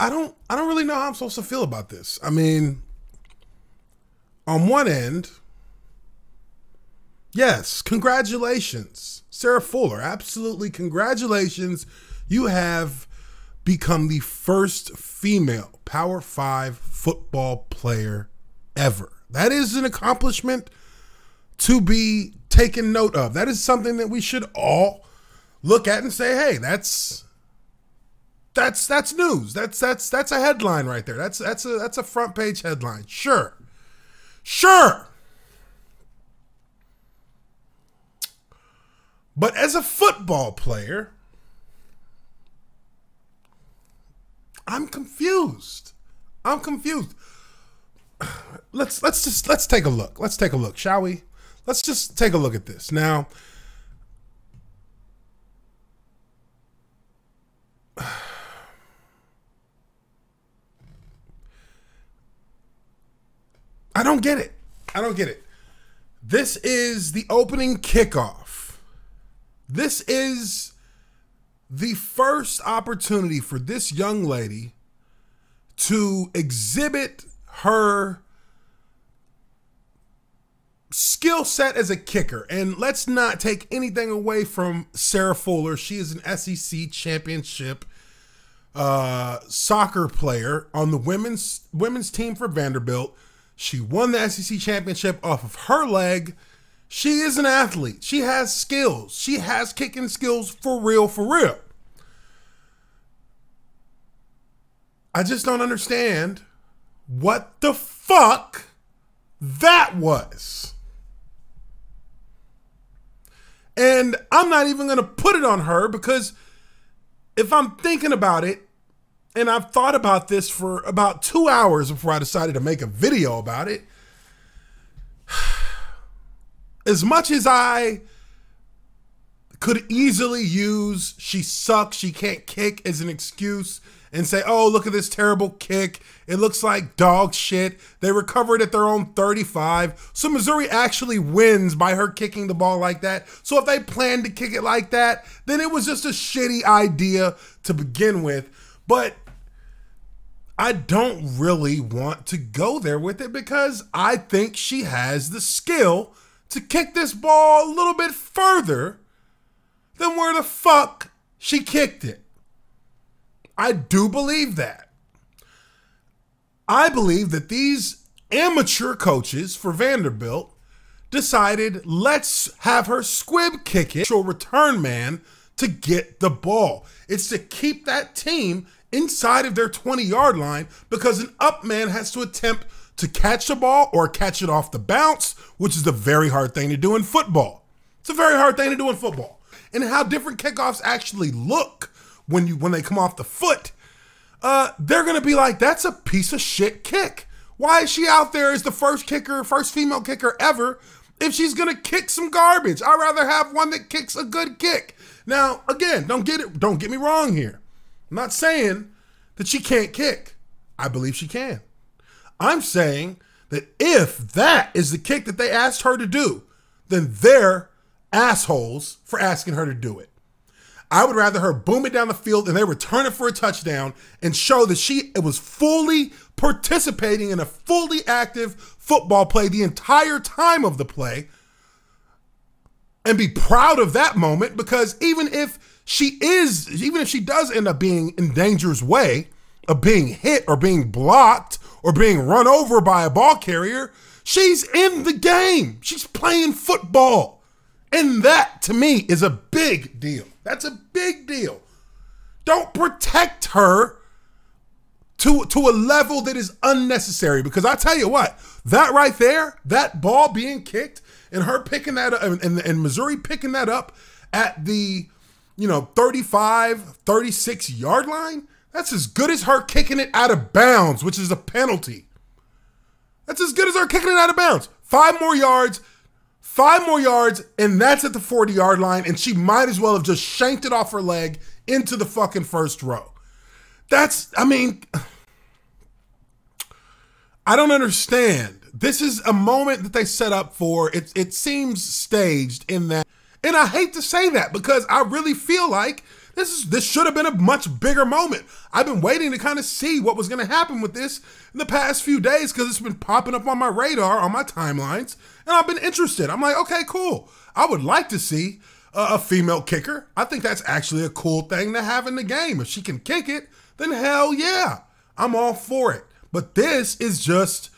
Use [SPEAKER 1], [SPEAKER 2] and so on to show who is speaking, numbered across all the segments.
[SPEAKER 1] I don't I don't really know how I'm supposed to feel about this. I mean, on one end, yes, congratulations, Sarah Fuller. Absolutely congratulations. You have become the first female Power 5 football player ever. That is an accomplishment to be taken note of. That is something that we should all look at and say, "Hey, that's that's that's news. That's that's that's a headline right there. That's that's a that's a front page headline. Sure. Sure. But as a football player, I'm confused. I'm confused. Let's let's just let's take a look. Let's take a look, shall we? Let's just take a look at this. Now, I don't get it. I don't get it. This is the opening kickoff. This is the first opportunity for this young lady to exhibit her skill set as a kicker. And let's not take anything away from Sarah Fuller. She is an SEC championship uh, soccer player on the women's women's team for Vanderbilt. She won the SEC championship off of her leg. She is an athlete. She has skills. She has kicking skills for real, for real. I just don't understand what the fuck that was. And I'm not even going to put it on her because if I'm thinking about it, and I've thought about this for about two hours before I decided to make a video about it. As much as I could easily use she sucks, she can't kick as an excuse and say, oh, look at this terrible kick. It looks like dog shit. They recovered at their own 35. So Missouri actually wins by her kicking the ball like that. So if they planned to kick it like that, then it was just a shitty idea to begin with. But I don't really want to go there with it because I think she has the skill to kick this ball a little bit further than where the fuck she kicked it. I do believe that. I believe that these amateur coaches for Vanderbilt decided let's have her squib kick it, she'll return man to get the ball. It's to keep that team inside of their 20 yard line because an up man has to attempt to catch the ball or catch it off the bounce, which is a very hard thing to do in football. It's a very hard thing to do in football. And how different kickoffs actually look when you when they come off the foot, uh, they're gonna be like, that's a piece of shit kick. Why is she out there as the first kicker, first female kicker ever, if she's gonna kick some garbage? I'd rather have one that kicks a good kick. Now, again, don't get it, don't get me wrong here. I'm not saying that she can't kick. I believe she can. I'm saying that if that is the kick that they asked her to do, then they're assholes for asking her to do it. I would rather her boom it down the field and they return it for a touchdown and show that she was fully participating in a fully active football play the entire time of the play and be proud of that moment because even if she is, even if she does end up being in danger's way of being hit or being blocked or being run over by a ball carrier, she's in the game. She's playing football. And that to me is a big deal. That's a big deal. Don't protect her to, to a level that is unnecessary because I tell you what, that right there, that ball being kicked and her picking that up and, and Missouri picking that up at the, you know, 35, 36 yard line, that's as good as her kicking it out of bounds, which is a penalty. That's as good as her kicking it out of bounds. Five more yards, five more yards, and that's at the 40 yard line. And she might as well have just shanked it off her leg into the fucking first row. That's, I mean, I don't understand. This is a moment that they set up for. It, it seems staged in that. And I hate to say that because I really feel like this is this should have been a much bigger moment. I've been waiting to kind of see what was going to happen with this in the past few days because it's been popping up on my radar on my timelines, and I've been interested. I'm like, okay, cool. I would like to see a, a female kicker. I think that's actually a cool thing to have in the game. If she can kick it, then hell yeah, I'm all for it. But this is just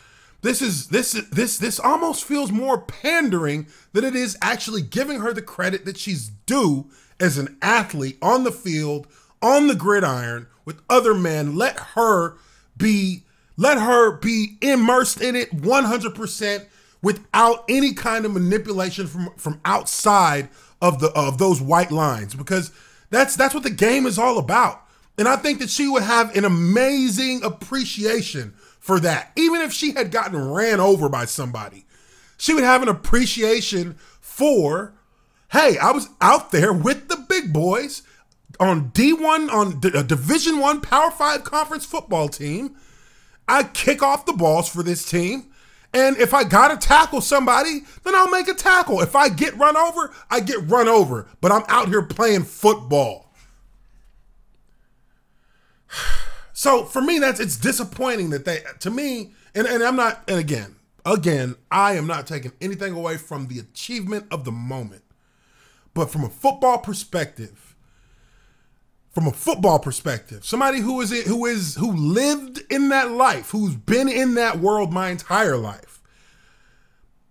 [SPEAKER 1] this is this is this this almost feels more pandering than it is actually giving her the credit that she's due as an athlete on the field, on the gridiron with other men. Let her be let her be immersed in it 100% without any kind of manipulation from from outside of the of those white lines because that's that's what the game is all about. And I think that she would have an amazing appreciation for that. Even if she had gotten ran over by somebody, she would have an appreciation for, hey, I was out there with the big boys on D1 on a Division 1 Power 5 conference football team. I kick off the balls for this team. And if I gotta tackle somebody, then I'll make a tackle. If I get run over, I get run over. But I'm out here playing football. So for me, that's it's disappointing that they to me, and, and I'm not, and again, again, I am not taking anything away from the achievement of the moment. But from a football perspective, from a football perspective, somebody who is it who is who lived in that life, who's been in that world my entire life,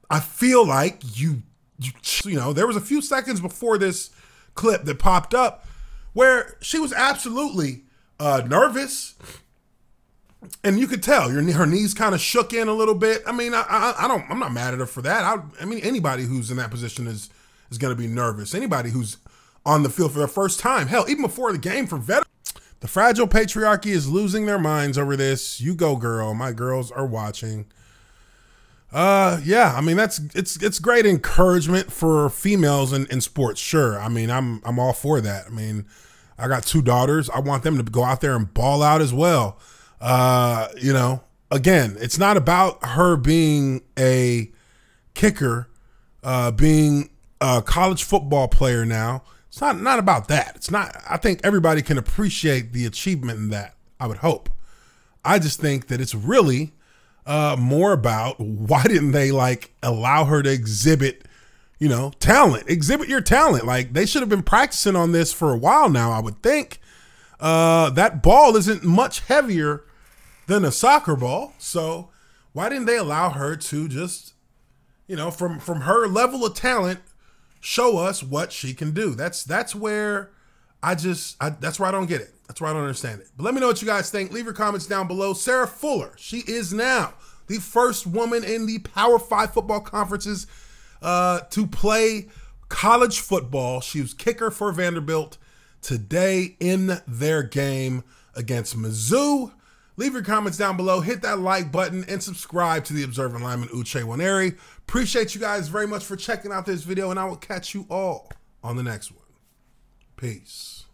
[SPEAKER 1] I feel like you, you, you know, there was a few seconds before this clip that popped up where she was absolutely uh, nervous, and you could tell your her knees kind of shook in a little bit. I mean, I, I, don't, I'm not mad at her for that. I, I mean, anybody who's in that position is is going to be nervous. Anybody who's on the field for the first time, hell, even before the game for veterans. The fragile patriarchy is losing their minds over this. You go, girl. My girls are watching. Uh, yeah. I mean, that's it's it's great encouragement for females in, in sports. Sure. I mean, I'm I'm all for that. I mean, I got two daughters. I want them to go out there and ball out as well. Uh, you know, again, it's not about her being a kicker, uh, being a college football player now. It's not not about that. It's not. I think everybody can appreciate the achievement in that. I would hope. I just think that it's really uh, more about why didn't they like allow her to exhibit you know, talent. Exhibit your talent. Like they should have been practicing on this for a while now, I would think. Uh, that ball isn't much heavier than a soccer ball. So why didn't they allow her to just, you know, from from her level of talent, show us what she can do? That's that's where I just I, that's where I don't get it. That's where I don't understand it. But let me know what you guys think. Leave your comments down below. Sarah Fuller, she is now the first woman in the Power Five football conferences uh, to play college football. She was kicker for Vanderbilt today in their game against Mizzou. Leave your comments down below, hit that like button, and subscribe to the Observant Lineman Uche Nwaneri. Appreciate you guys very much for checking out this video, and I will catch you all on the next one. Peace.